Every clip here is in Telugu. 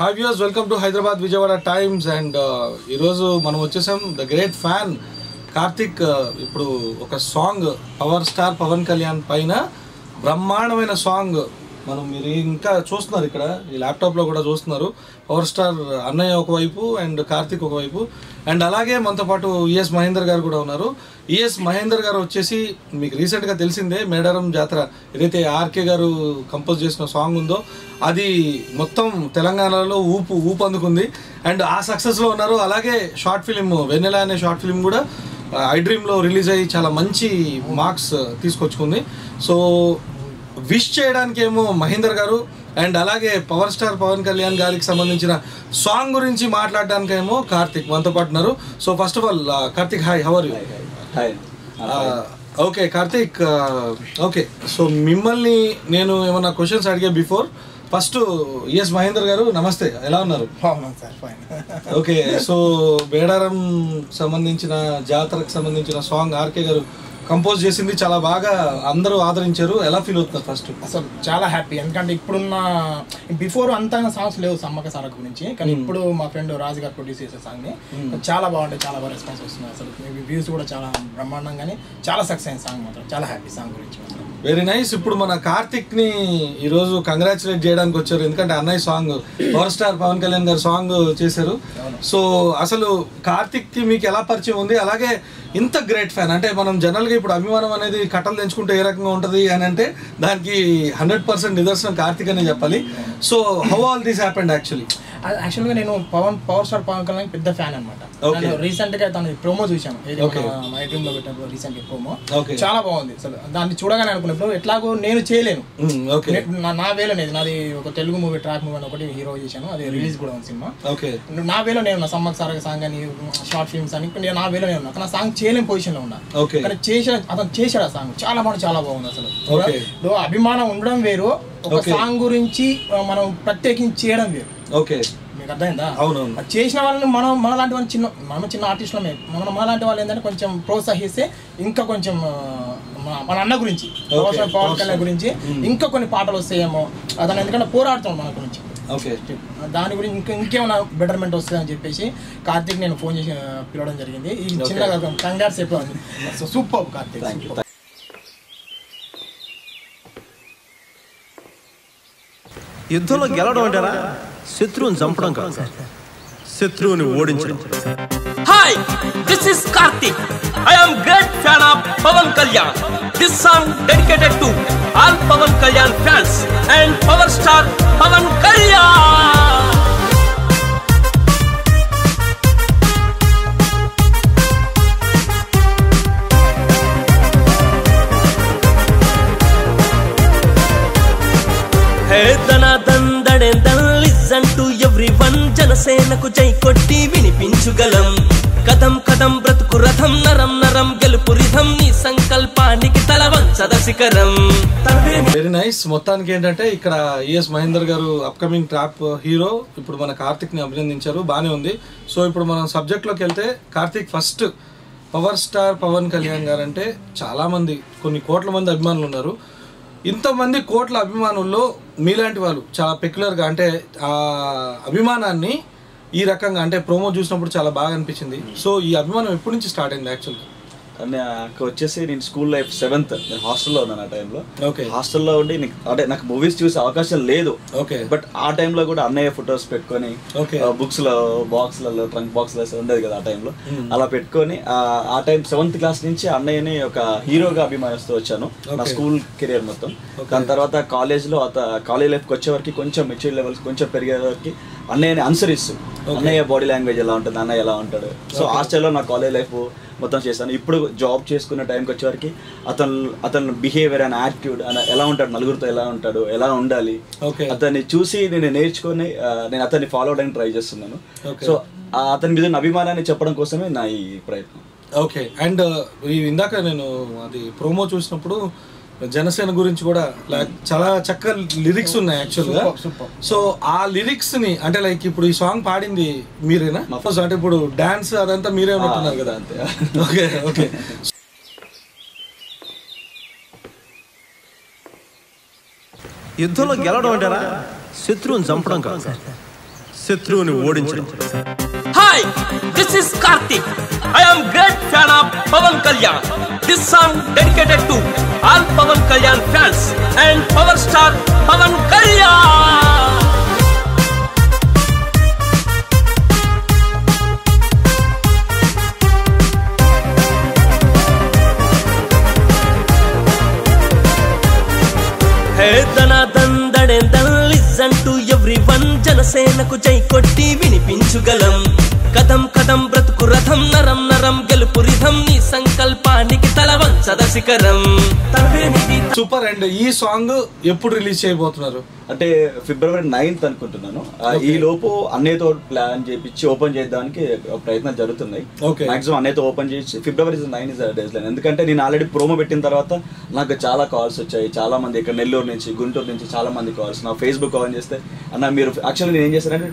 Hi views welcome to Hyderabad Vijayawada times and ఈరోజు మనం వచ్చేసాం the great fan Karthik uh, ఇప్పుడు ఒక song power star Pawan Kalyan పైన బ్రహ్మాండమైన సాంగ్ మనం మీరు ఇంకా చూస్తున్నారు ఇక్కడ ఈ ల్యాప్టాప్లో కూడా చూస్తున్నారు పవర్ స్టార్ అన్నయ్య ఒకవైపు అండ్ కార్తిక్ ఒకవైపు అండ్ అలాగే మనతో పాటు ఈఎస్ e మహేందర్ గారు కూడా ఉన్నారు ఈఎస్ e మహేందర్ గారు వచ్చేసి మీకు రీసెంట్గా తెలిసిందే మేడారం జాతర ఏదైతే ఆర్కే గారు కంపోజ్ చేసిన సాంగ్ ఉందో అది మొత్తం తెలంగాణలో ఊపు ఊపు అందుకుంది అండ్ ఆ సక్సెస్లో ఉన్నారు అలాగే షార్ట్ ఫిలిం వెన్నెల అనే షార్ట్ ఫిలిం కూడా ఐ డ్రీమ్లో రిలీజ్ అయ్యి చాలా మంచి మార్క్స్ తీసుకొచ్చుకుంది సో విష్ చేయడానికి ఏమో మహేందర్ గారు అండ్ అలాగే పవర్ స్టార్ పవన్ కళ్యాణ్ గారికి సంబంధించిన సాంగ్ గురించి ఏమో కార్తిక్ మనతో పాటు ఉన్నారు so first of all Karthik hi how are you okay Karthik okay uh, so మిమ్మల్ని నేను ఏమన్నా క్వశ్చన్స్ అడిగే బిఫోర్ ఫస్ట్ ఎస్ మహేందర్ గారు నమస్తే ఎలా ఉన్నారు ఓకే సో బేడారం సంబంధించిన జాతరకు సంబంధించిన సాంగ్ ఆర్కే గారు కంపోజ్ చేసింది చాలా బాగా అందరూ ఆదరించారు ఎలా ఫీల్ అవుతుంది ఫస్ట్ అసలు చాలా హ్యాపీ ఎందుకంటే ఇప్పుడున్న బిఫోర్ అంతగా సాంగ్స్ లేవు సమ్మక సారక గురించి కానీ hmm. ఇప్పుడు మా ఫ్రెండ్ రాజు గారు ప్రొడ్యూస్ చేసే సాంగ్ ని hmm. చాలా బాగుంటాయి చాలా బాగా రెస్పాన్స్ వస్తున్నాయి అసలు వ్యూస్ కూడా చాలా బ్రహ్మాండంగానే చాలా సక్సెస్ అయిన సాంగ్ మాత్రం చాలా హ్యాపీ సాంగ్ గురించి వెరీ నైస్ ఇప్పుడు మన కార్తిక్ ని ఈరోజు కంగ్రాచులేట్ చేయడానికి వచ్చారు ఎందుకంటే అన్నయ్య song power star Pawan Kalyan garu song చేశారు సో అసలు కార్తిక్ కి మీకు ఎలా పరిచయం ఉంది అలాగే ఇంత గ్రేట్ ఫ్యాన్ అంటే మనం జనరల్గా ఇప్పుడు అభిమానం అనేది కట్టలు తెంచుకుంటే ఏ రకంగా ఉంటుంది అని అంటే దానికి హండ్రెడ్ పర్సెంట్ నిదర్శనం కార్తీక్ అనే చెప్పాలి so how all these happened actually యాక్చువల్గా నేను పవన్ పవర్ స్టార్ పవన్ కళ్యాణ్ పెద్ద ఫ్యాన్ అనమాట రీసెంట్ గా తన ప్రోమో చూసాను డ్రీమ్ లో పెట్టినప్పుడు రీసెంట్ ప్రోమో చాలా బాగుంది అసలు దాన్ని చూడగానే అనుకున్నప్పుడు ఎట్లాగో నేను చేయలేను hmm, నా వేలో లేదు నాది ఒక తెలుగు మూవీ ట్రాక్ మూవీ అని ఒకటి హీరో చేశాను అది రిలీజ్ కూడా ఉంది సినిమా నా వేలో నేను సమ్మక్ సార్ సాంగ్ అని షార్ట్ ఫిల్మ్స్ అని నేను నా వేలో నేను ఉన్నా నా సాంగ్ చేయలేని పొజిషన్ లో ఉన్నా కానీ చేసిన అతను చేశాడు ఆ సాంగ్ చాలా బాగుంది చాలా బాగుంది అసలు అభిమానం ఉండడం వేరు ఒక సాంగ్ గురించి మనం ప్రత్యేకించి చేయడం వేరు ఓకే మీకు అర్థమైందా అవును చేసిన వాళ్ళని మనం మన లాంటి వాళ్ళు చిన్న మనం చిన్న ఆర్టిస్టులమే మనం మన లాంటి వాళ్ళు ఏంటంటే కొంచెం ప్రోత్సహిస్తే ఇంకా కొంచెం మన అన్న గురించి పవన్ కళ్యాణ్ గురించి hmm. ఇంకా కొన్ని పాటలు వస్తాయేమో అతను ఎందుకంటే పోరాడుతాం మన గురించి ఓకే దాని గురించి ఇంకా ఇంకేమైనా బెటర్మెంట్ వస్తుంది అని చెప్పేసి కార్తీక్ నేను ఫోన్ చేసి పిలవడం జరిగింది ఈ చిన్న కంగారు చెప్పాను సూపర్ కార్తీక్ యుద్ధంలో గెలవడం అంటారా శత్రువుని చంపడం కాదు సార్ శత్రువుని ఓడించడం hi this is Karthik I am great fan of Pawan Kalyan this song dedicated to all Pawan Kalyan fans and power star Pawan Kalyan సేనకు జై కొట్టి వినిపించుగలం కథం కథం బ్రతుకు రథం నరం నరం గెలుపు రిథం నీ సంకల్పానికి తల వంచద శిఖరం వెరీ నైస్ మొత్తానికి ఏంటంటే ఇక్కడ ఈఎస్ e మహేందర్ గారు అప్కమింగ్ ట్రాప్ హీరో ఇప్పుడు మన కార్తిక్ ని అభినందించారు బానే ఉంది సో ఇప్పుడు మనం సబ్జెక్ట్ లోకి వెళ్తే Karthik first power star Pawan Kalyan garu అంటే చాలా మంది కొన్ని కోట్ల మంది అభిమానులు ఉన్నారు ఇంతమంది కోట్ల అభిమానుల్లో మీలాంటి వాళ్ళు చాలా పెక్యులర్గా అంటే ఆ అభిమానాన్ని ఈ రకంగా అంటే ప్రోమో చూసినప్పుడు చాలా బాగా అనిపించింది సో ఈ అభిమానం ఎప్పటి నుంచి స్టార్ట్ అయింది యాక్చువల్గా వచ్చేసి నేను స్కూల్ లైఫ్ సెవెంత్ నేను హాస్టల్లో ఉన్నాను ఆ టైంలో ఓకే హాస్టల్లో ఉండి అంటే నాకు మూవీస్ చూసే అవకాశం లేదు ఓకే బట్ ఆ టైంలో కూడా అన్నయ్య ఫొటోస్ పెట్టుకొని బుక్స్ లో బాక్స్లలో ట్రంక్ బాక్స్లో ఉండేది కదా ఆ టైంలో అలా పెట్టుకొని ఆ టైం సెవెంత్ క్లాస్ నుంచి అన్నయ్యని ఒక హీరోగా అభిమానిస్తూ వచ్చాను నా స్కూల్ కెరియర్ మొత్తం దాని తర్వాత కాలేజ్లో కాలేజ్ లైఫ్కి వచ్చే వరకు కొంచెం మెచ్యూర్ లెవెల్స్ కొంచెం పెరిగే వరకు అన్నయ్యని అనుసరిస్తూ అన్నయ్య బాడీ లాంగ్వేజ్ ఎలా ఉంటుంది అన్నయ్య ఎలా ఉంటాడు సో హాస్టల్లో నా కాలేజ్ లైఫ్ మొత్తం చేశాను ఇప్పుడు జాబ్ చేసుకున్న టైంకి వచ్చేవరకు అతను అతను బిహేవియర్ అండ్ యాటిట్యూడ్ ఎలా ఉంటాడు నలుగురితో ఎలా ఉంటాడు ఎలా ఉండాలి అతన్ని చూసి నేను నేర్చుకొని నేను అతన్ని ఫాలో అవడానికి ట్రై చేస్తున్నాను సో అతని మీద అభిమానాన్ని చెప్పడం కోసమే నా ఈ ప్రయత్నం ఓకే అండ్ uh, ఇందాక నేను అది ప్రోమో చూసినప్పుడు జనసేన గురించి కూడా చాలా చక్క లిరిక్స్ ఉన్నాయి యాక్చువల్గా సో ఆ లిరిక్స్ ని అంటే లైక్ ఇప్పుడు ఈ సాంగ్ పాడింది మీరేనా ఫస్ట్ అంటే ఇప్పుడు డాన్స్ అదంతా మీరే ఉంటున్నారు కదా అంతే ఓకే ఓకే యుద్ధంలో గెలవడం అంటారా శత్రువుని చంపడం కాదు సార్ శత్రువుని ఓడించడం hi this is Karthik I am great fan of Pawan Kalyan This song dedicated to all Pawan Kalyan fans and power star Pawan Kalyan. Listen to everyone, Janasena to jai kotti జనసేనకు సదశిఖరం సూపర్ అండ్ ఈ సాంగ్ ఎప్పుడు రిలీజ్ చేయబోతున్నారు అంటే ఫిబ్రవరి నైన్త్ అనుకుంటున్నాను ఈ లోపు అన్నయ్యతో ప్లాన్ చేపించి ఓపెన్ చేయడానికి ప్రయత్నం జరుగుతున్నాయి మాక్సిమం అన్నయ్యతో ఓపెన్ చేసి February nine is days line ఎందుకంటే నేను ఆల్రెడీ ప్రోమో పెట్టిన తర్వాత నాకు చాలా కాల్స్ వచ్చాయి చాలా మంది ఇక్కడ నెల్లూరు నుంచి గుంటూరు నుంచి చాలా మంది కాల్స్ నా ఫేస్బుక్ ఓపెన్ చేస్తే అన్న మీరు యాక్చువల్లీ నేను ఏం చేశానంటే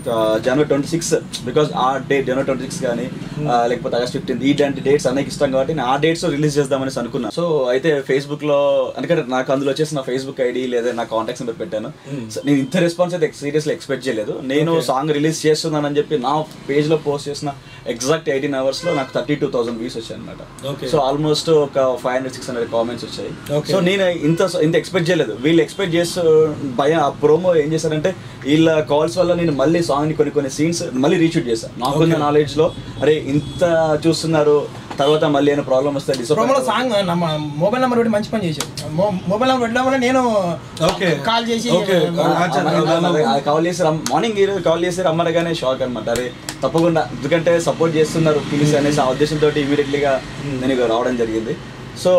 జనవరి ట్వంటీ సిక్స్ బికాస్ ఆ డేట్ జనవరి ట్వంటీ సిక్స్ కానీ hmm. లేకపోతే ఆగస్ట్ ఫిఫ్టీన్త్ ఇలాంటి డేట్స్ అనేక ఇష్టం కాబట్టి నేను ఆ డేట్స్ రిలీజ్ చేద్దామని అనుకున్నాను సో అయితే ఫేస్బుక్ లో ఎందుకంటే నాకు అందులో వచ్చేసి నా ఫేస్బుక్ ఐడి లేదా నా కాంటాక్ట్స్ నెంబర్ పెట్టాను hmm. Hmm. నేను ఇంత రెస్పాన్స్ అయితే సీరియస్లీ ఎక్స్పెక్ట్ చేయలేదు నేను సాంగ్ రిలీజ్ చేస్తున్నానని చెప్పి నా పేజ్లో పోస్ట్ చేసిన ఎగ్జాక్ట్ ఎయిటీన్ అవర్స్లో నాకు థర్టీ టూ థౌసండ్ వ్యూస్ వచ్చాయి అనమాట సో ఆల్మోస్ట్ ఒక five hundred six hundred comments వచ్చాయి సో నేను ఇంత ఇంత ఎక్స్పెక్ట్ చేయలేదు వీళ్ళు ఎక్స్పెక్ట్ చేస్తూ భయం ఆ ప్రోమో ఏం చేశారంటే వీళ్ళ కాల్స్ వల్ల నేను మళ్ళీ సాంగ్ని కొన్ని కొన్ని సీన్స్ మళ్ళీ రీషూట్ చేశాను నాకున్న నాలెడ్జ్లో అరే ఇంత చూస్తున్నారు తర్వాత మళ్ళీ ఏమైనా ప్రాబ్లం వస్తే ప్రోమోలో సాంగ్ మొబైల్ నెంబర్ పెట్టి మంచి పని చేశారు మొబైల్ నెంబర్ పెట్టడం వల్ల నేను కాల్ చేసి కాల్ చేసి మార్నింగ్ ఈరోజు కాల్ చేసి రమ్మనగానే షాక్ అనమాట అది తప్పకుండా ఎందుకంటే సపోర్ట్ చేస్తున్నారు పిలిచి అనేసి ఆ ఉద్దేశంతో ఇమీడియట్లీగా నేను రావడం జరిగింది సో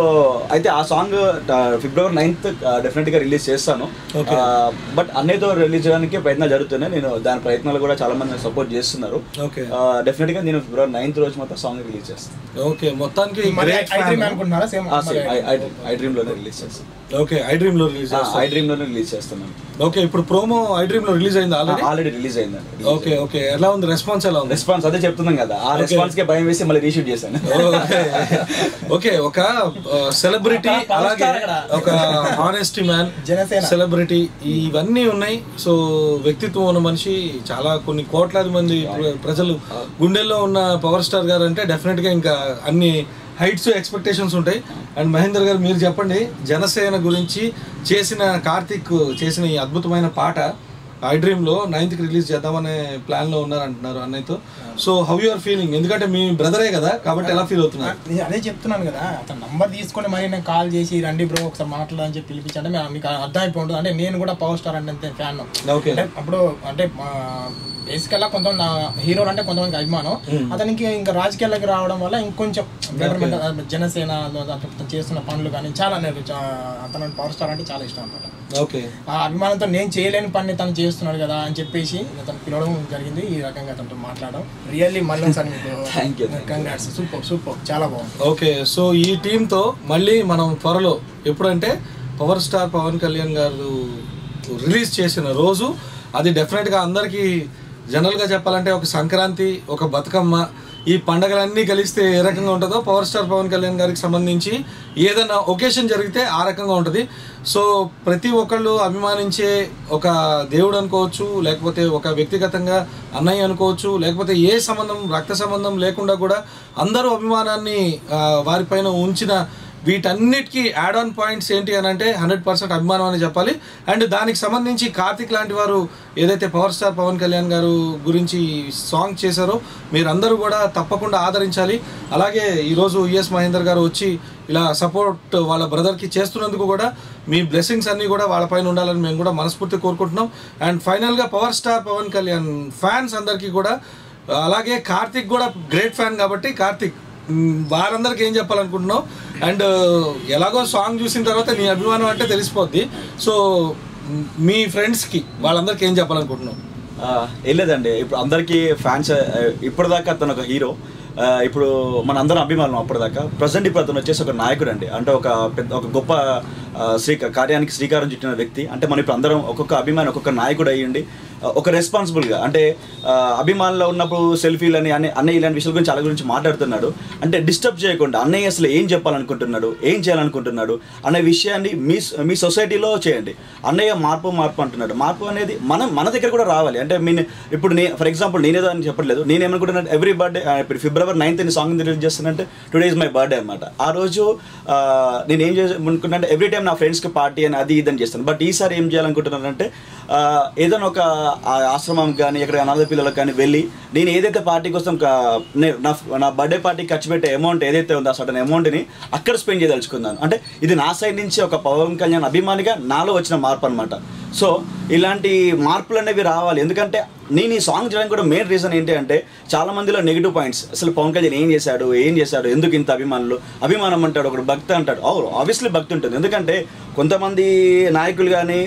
అయితే ఆ సాంగ్ ఫిబ్రవరి నైన్త్ డెఫినెట్గా రిలీజ్ చేస్తాను బట్ అన్నయ్యతో రిలీజ్ చేయడానికి ప్రయత్నాలు జరుగుతున్నాయి నేను దాని ప్రయత్నాలు కూడా చాలా మంది సపోర్ట్ చేస్తున్నారు డెఫినెట్గా నేను ఫిబ్రవరి నైన్త్ రోజు మాత్రం సాంగ్ రిలీజ్ చేస్తాను ఓకే మొత్తానికి ఐ డ్రీమ్ లోనే రిలీజ్ చేస్తాను ఓకే ఐ డ్రీమ్ లో రిలీజ్ ఐ డ్రీమ్ లోనే రిలీజ్ చేస్తాను ఓకే ఇప్పుడు ప్రోమో ఐ డ్రీమ్ లో రిలీజ్ అయింది ఆల్రెడీ ఆల్రెడీ రిలీజ్ అయింది ఓకే ఓకే ఎలా ఉంది రెస్పాన్స్ ఎలా ఉంది రెస్పాన్స్ అదే చెప్తున్నాం కదా ఆ రెస్పాన్స్ కే భయం వేసి మళ్ళీ రీషూట్ చేశాను ఓకే ఒక సెలబ్రిటీ అలాగే ఒక ఆనెస్టీ మ్యాన్ సెలబ్రిటీ ఇవన్నీ ఉన్నాయి సో వ్యక్తిత్వం ఉన్న మనిషి చాలా కొన్ని కోట్లాది మంది ప్రజలు గుండెల్లో ఉన్న పవర్ స్టార్ గారు అంటే డెఫినెట్ గా ఇంకా అన్ని హైట్స్ ఎక్స్పెక్టేషన్స్ ఉంటాయి అండ్ మహేందర్ గారు మీరు చెప్పండి జనసేన గురించి చేసిన కార్తిక్ చేసిన ఈ అద్భుతమైన పాట ఐ లో నైన్త్ రిలీజ్ చేద్దామనే ప్లాన్ లో ఉన్నారంటున్నారు అన్నయ్యతో సో హౌ యువర్ ఫీలింగ్ ఎందుకంటే మీ బ్రదరే కదా కాబట్టి ఎలా ఫీల్ అవుతున్నారు నేను అదే చెప్తున్నాను కదా అతను నంబర్ తీసుకొని మరి నేను కాల్ చేసి రండి బ్రో ఒకసారి మాట్లాడాలని చెప్పి పిలిపించండి మీకు అర్థం అయిపోతుంది అంటే నేను కూడా పవర్ స్టార్ అంటే అంతే ఫ్యాన్ ఓకే అప్పుడు అంటే బేసికల్ కొంతమంది హీరో అంటే కొంతమంది అభిమానం hmm. అతనికి ఇంకా రాజకీయాలకి రావడం వల్ల ఇంకొంచెం గవర్నమెంట్ జనసేన చేస్తున్న పనులు కానీ చాలా నేను అతను పవర్ స్టార్ అంటే చాలా ఇష్టం అనమాట ఓకే ఆ అభిమానంతో నేను చేయలేని పని తను చేస్తున్నాడు కదా అని చెప్పేసి అతను పిలవడం జరిగింది ఈ రకంగా అతనితో మాట్లాడడం really మళ్ళీసారి thank you congrats super super చాలా బాగుంది ఓకే సో ఈ టీంతో మళ్ళీ మనం త్వరలో ఎప్పుడంటే పవర్ స్టార్ పవన్ కళ్యాణ్ గారు రిలీజ్ చేసిన రోజు అది డెఫినెట్గా అందరికీ జనరల్గా చెప్పాలంటే ఒక సంక్రాంతి ఒక బతుకమ్మ ఈ పండగలన్నీ కలిస్తే ఏ రకంగా ఉంటుందో పవర్ స్టార్ పవన్ కళ్యాణ్ గారికి సంబంధించి ఏదైనా ఒకేషన్ జరిగితే ఆ రకంగా ఉంటుంది సో ప్రతి ఒక్కళ్ళు అభిమానించే ఒక దేవుడు అనుకోవచ్చు లేకపోతే ఒక వ్యక్తిగతంగా అన్నయ్య అనుకోవచ్చు లేకపోతే ఏ సంబంధం రక్త సంబంధం లేకుండా కూడా అందరూ అభిమానాన్ని వారిపైన ఉంచిన వీటన్నిటికీ యాడ్ ఆన్ పాయింట్స్ ఏంటి అని అంటే హండ్రెడ్ పర్సెంట్ అభిమానం అని చెప్పాలి అండ్ దానికి సంబంధించి కార్తిక్ లాంటి వారు ఏదైతే పవర్ స్టార్ పవన్ కళ్యాణ్ గారు గురించి సాంగ్ చేశారో మీరందరూ కూడా తప్పకుండా ఆదరించాలి అలాగే ఈరోజు యుఎస్ మహేందర్ గారు వచ్చి ఇలా సపోర్ట్ వాళ్ళ బ్రదర్కి చేస్తున్నందుకు కూడా మీ బ్లెస్సింగ్స్ అన్నీ కూడా వాళ్ళపైన ఉండాలని మేము కూడా మనస్ఫూర్తి కోరుకుంటున్నాం అండ్ ఫైనల్గా power star Pawan Kalyan fans అందరికీ కూడా అలాగే కార్తిక్ కూడా గ్రేట్ ఫ్యాన్ కాబట్టి కార్తిక్ వారందరికీ ఏం చెప్పాలనుకుంటున్నావు అండ్ ఎలాగో సాంగ్ చూసిన తర్వాత నీ అభిమానం అంటే తెలిసిపోద్ది సో మీ ఫ్రెండ్స్కి వాళ్ళందరికీ ఏం చెప్పాలనుకుంటున్నావు వెళ్ళేదండి ఇప్పుడు అందరికీ ఫ్యాన్స్ ఇప్పటిదాకా అతను ఒక హీరో ఇప్పుడు మన అందరం అభిమానం అప్పటిదాకా ప్రజెంట్ ఇప్పుడు అతను వచ్చేసి ఒక నాయకుడు అండి అంటే ఒక పెద్ద ఒక గొప్ప శ్రీ కార్యానికి శ్రీకారం చుట్టిన వ్యక్తి అంటే మనం ఇప్పుడు అందరం ఒక్కొక్క అభిమాని ఒక్కొక్క నాయకుడు అయ్యండి ఒక రెస్పాన్సిబుల్గా అంటే అభిమానులు ఉన్నప్పుడు సెల్ఫీలు అని అన్నయ్య ఇలాంటి విషయాల గురించి చాలా గురించి మాట్లాడుతున్నాడు అంటే డిస్టర్బ్ చేయకుండా అన్నయ్య అసలు ఏం చెప్పాలనుకుంటున్నాడు ఏం చేయాలనుకుంటున్నాడు అనే విషయాన్ని మీ మీ సొసైటీలో చేయండి అన్నయ్య మార్పు మార్పు అంటున్నాడు మార్పు అనేది మనం మన దగ్గర కూడా రావాలి అంటే మీ ఇప్పుడు నే ఫర్ ఎగ్జాంపుల్ నేనేదో అని చెప్పట్లేదు నేనేమనుకుంటున్నాను ఎవ్రీ బర్త్డే ఇప్పుడు ఫిబ్రవరి నైన్త్ అని సాంగ్ రిలీజ్ చేస్తానంటే టుడే ఇస్ మై బర్త్డే అనమాట ఆ రోజు నేను ఏం చేయాలనుకుంటున్నా అంటే ఎవ్రీ టైం నా ఫ్రెండ్స్కి పార్టీ అని అది ఇదని చేస్తాను బట్ ఈసారి ఏం చేయాలనుకుంటున్నానంటే ఏదైనా ఒక ఆశ్రమం కానీ ఎక్కడ అనాథ పిల్లలకు కానీ వెళ్ళి నేను ఏదైతే పార్టీ కోసం నా నా బర్త్డే పార్టీకి ఖర్చు పెట్టే అమౌంట్ ఏదైతే ఉందో ఆ సడన్ అమౌంట్ని అక్కడ స్పెండ్ చేయదలుచుకున్నాను అంటే ఇది నా సైడ్ నుంచి ఒక పవన్ కళ్యాణ్ అభిమానిగా నాలో వచ్చిన మార్పు అనమాట సో ఇలాంటి మార్పులు అనేవి రావాలి ఎందుకంటే నేను ఈ సాంగ్ చేయడానికి కూడా మెయిన్ రీజన్ ఏంటి అంటే చాలా మందిలో నెగిటివ్ పాయింట్స్ అసలు పవన్ కళ్యాణ్ ఏం చేశాడు ఏం చేశాడు ఎందుకు ఇంత అభిమానులు అభిమానం అంటాడు ఒకడు భక్తి అంటాడు అవును ఆబ్వియస్లీ భక్తి ఉంటుంది ఎందుకంటే కొంతమంది నాయకులు కానీ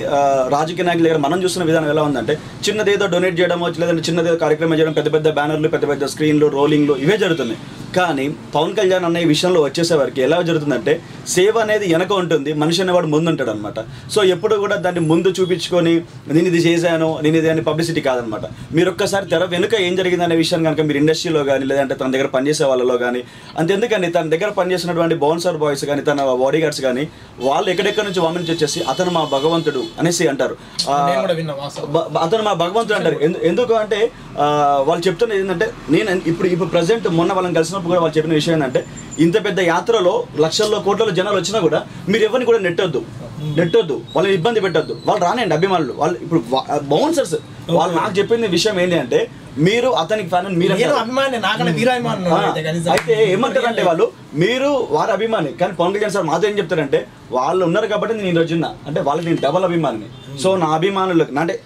రాజకీయ నాయకులు దగ్గర మనం చూసిన విధానం ఎలా ఉందంటే చిన్నదేదో డొనేట్ చేయడమో లేదంటే చిన్నదేదో కార్యక్రమం చేయడం పెద్ద పెద్ద బ్యానర్లు పెద్ద పెద్ద స్క్రీన్లు రోలింగ్లు ఇవే జరుగుతున్నాయి కానీ పవన్ కళ్యాణ్ అన్న ఈ విషయంలో వచ్చేసేవారికి ఎలా జరుగుతుందంటే సేవ అనేది వెనక ఉంటుంది మనిషి అనేవాడు ఉంటాడు అనమాట సో ఎప్పుడు కూడా దాన్ని ముందు చూపించుకొని నేను ఇది చేశాను నేను ఇది అని పబ్లిసిటీ కాదనమాట మీరు ఒక్కసారి తెర వెనుక ఏం జరిగింది అనే విషయం కనుక మీరు ఇండస్ట్రీలో కానీ లేదంటే తన దగ్గర పనిచేసే వాళ్ళలో కానీ అంతెందుకని తన దగ్గర పనిచేసినటువంటి బౌన్సర్ బాయ్స్ కానీ తన బాడీ గార్డ్స్ కానీ వాళ్ళు ఎక్కడెక్కడ నుంచి వామించి వచ్చేసి అతను మా భగవంతుడు అనేసి అంటారు అతను మా భగవంతుడు అంటారు ఎందుకు అంటే వాళ్ళు చెప్తున్న ఏంటంటే నేను ఇప్పుడు ఇప్పుడు ప్రజెంట్ మొన్న వాళ్ళని కలిసినప్పుడు కూడా వాళ్ళు చెప్పిన విషయం ఏంటంటే ఇంత పెద్ద యాత్రలో లక్షల్లో కోట్లలో జనాలు వచ్చినా కూడా మీరు ఎవరిని కూడా నెట్టొద్దు నెట్టొద్దు వాళ్ళని ఇబ్బంది పెట్టొద్దు వాళ్ళు రానండి అభిమానులు వాళ్ళు ఇప్పుడు బౌన్సర్స్ వాళ్ళు నాకు చెప్పిన విషయం ఏంటి అంటే మీరు అతనికి ఫ్యాన్ మీరు hmm. అయితే ఏమంటారంటే వాళ్ళు మీరు వారి అభిమాని కానీ పవన్ కళ్యాణ్ సార్ మాతో ఏం చెప్తారంటే వాళ్ళు ఉన్నారు కాబట్టి నేను ఉన్నా అంటే వాళ్ళకి నేను డబల్ అభిమాని సో నా అభిమానులకి అంటే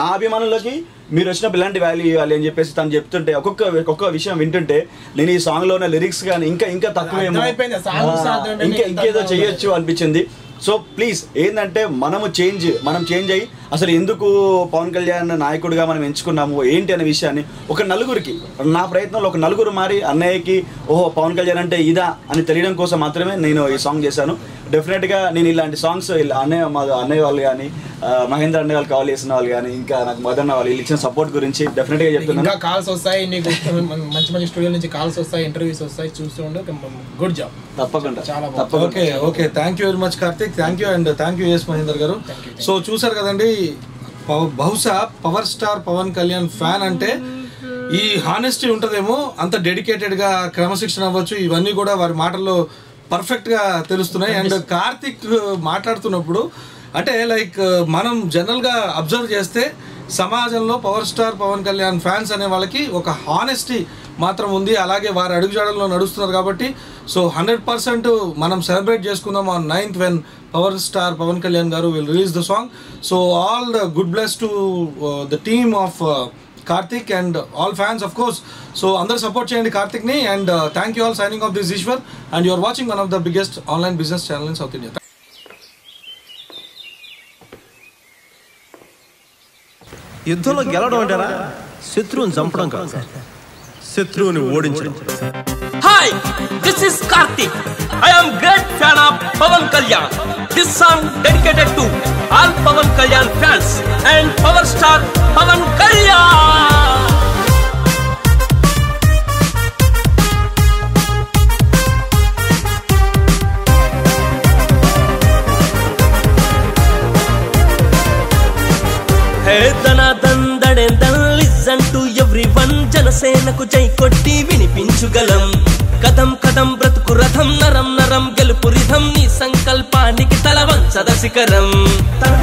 నా అభిమానులకి మీరు వచ్చినప్పుడు ఇలాంటి వాల్యూ ఇవ్వాలి అని చెప్పేసి తను చెప్తుంటే ఒక్కొక్క ఒక్కొక్క విషయం వింటుంటే నేను ఈ సాంగ్ లో ఉన్న లిరిక్స్ కానీ ఇంకా ఇంకా తక్కువ ఇంకా ఇంకేదో చేయొచ్చు అనిపించింది సో ప్లీజ్ ఏంటంటే మనము చేంజ్ మనం చేంజ్ అయ్యి అసలు ఎందుకు పవన్ కళ్యాణ్ నాయకుడిగా మనం ఎంచుకున్నాము ఏంటి అనే విషయాన్ని ఒక నలుగురికి నా ప్రయత్నంలో ఒక నలుగురు మారి అన్నయ్యకి ఓహో పవన్ కళ్యాణ్ అంటే ఇదా అని తెలియడం కోసం మాత్రమే నేను ఈ సాంగ్ చేశాను డెఫినెట్గా నేను ఇలాంటి సాంగ్స్ అన్నయ్య మా అన్నయ్య వాళ్ళు కానీ మహేంద్ర అన్నయ్య వాళ్ళు కాల్ చేసిన వాళ్ళు కానీ ఇంకా నాకు మదన్న వాళ్ళు ఇచ్చిన సపోర్ట్ గురించి డెఫినెట్గా చెప్తున్నాను ఇంకా కాల్స్ వస్తాయి నీకు మంచి మంచి స్టూడియో నుంచి కాల్స్ వస్తాయి ఇంటర్వ్యూస్ వస్తాయి చూస్తూ ఉండు గుడ్ జాబ్ తప్పకుండా చాలా తప్పకుండా okay okay thank you very much Karthik thank you and thank you S Mahender garu so చూసారు కదండి బహుశా power star Pawan Kalyan fan అంటే ఈ హానెస్టీ ఉంటుందేమో అంత డెడికేటెడ్గా క్రమశిక్షణ అవ్వచ్చు ఇవన్నీ కూడా వారి మాటల్లో పర్ఫెక్ట్గా తెలుస్తున్నాయి అండ్ కార్తిక్ uh, మాట్లాడుతున్నప్పుడు అంటే లైక్ uh, మనం జనరల్గా అబ్జర్వ్ చేస్తే సమాజంలో power star Pawan Kalyan fans అనే వాళ్ళకి ఒక హానెస్టీ మాత్రం ఉంది అలాగే వారి అడుగుజాడల్లో నడుస్తున్నారు కాబట్టి సో హండ్రెడ్ పర్సెంట్ మనం సెలబ్రేట్ చేసుకుందాం on ninth when power star Pawan Kalyan garu will release the song so all the good bless to the team of Karthik and all fans of course so అందరు సపోర్ట్ చేయండి కార్తిక్ ని and thank you all signing off this Eshwar and you're watching one of the biggest online business channel in South India యుద్ధంలో గెలవడం అంటారా శత్రువుని చంపడం కాదు శత్రువుని ఓడించడం hi this is Karthik I am great fan of Pawan Kalyan This song dedicated to all Pavan Kalyan fans and power star Pavan Kalyan. శిఖరం